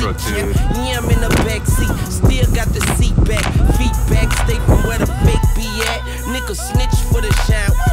seat. Yeah, yeah, I'm in the back seat. Still got the seat back. Feet back, stay from where the fake be at. Nigga snitch for the shout.